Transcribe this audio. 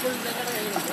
ఫుల్ దగ్గర